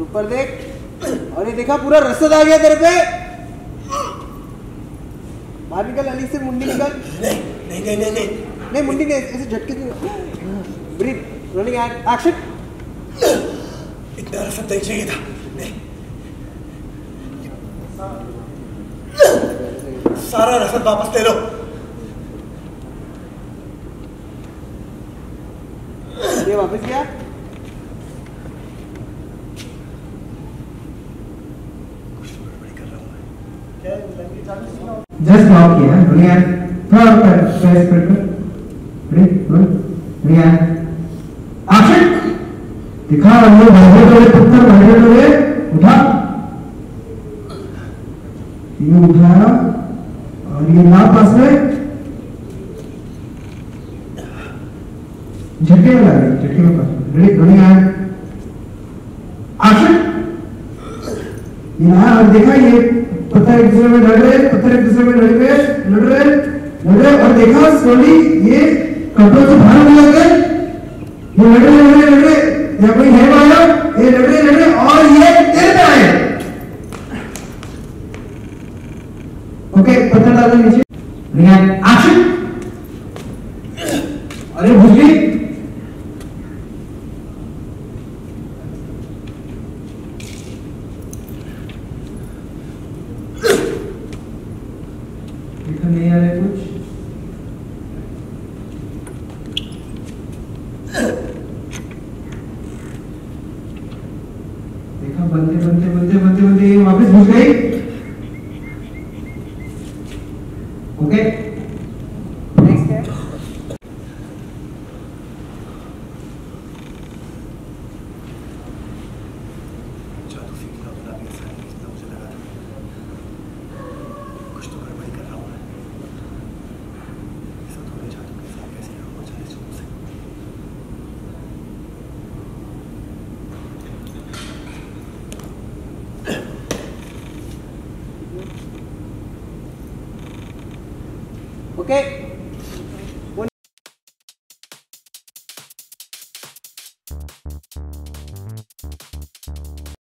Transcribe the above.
ऊपर देख। और ये देखा, पूरा रसद आ गया तेरे पे। बाहर निकल, अली से मुंडी निकल। नहीं नहीं नहीं नहीं नहीं मुंडी नहीं ऐसे झटके ब्रीथ रनिंग एक्शन नहीं चाहिए था नहीं सारा रसद वापस ले लो ये वापस किया कुछ गड़बड़ी कर रहा हूँ जस्ट लॉक किया रोलिंग थोड़ा ऊपर फेस पर कर दिखा ये भागे हुए पुत्र भागे हुए उठा. ये उठाया और ये ना पास में झटके में लगा झटके में पास रोलिंग एंड एक्शन ये ना और देखा ये पत्थर एक दूसरे में लड़ रहे पत्थर एक दूसरे में लड़ रहे लड़ रहे लड़ रहे और देखा स्लोली ये कपड़ों से बाहर निकल गए ये लड़ रहे लड़ रहे लड़ रहे या कोई है बाहर ये लड़ रहे लड़ रहे और ये तेरे पे आए। ओके, पत्थर डाल नीचे। रियान एक्शन अरे घुस नहीं आ रहा कुछ देखा बनते बनते बनते बनते बनते वापस घुस गई ओके नेक्स्ट ओके